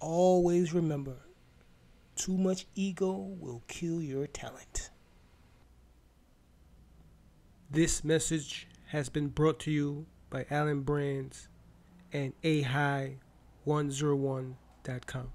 always remember too much ego will kill your talent. This message has been brought to you by Alan Brands and ahigh101.com.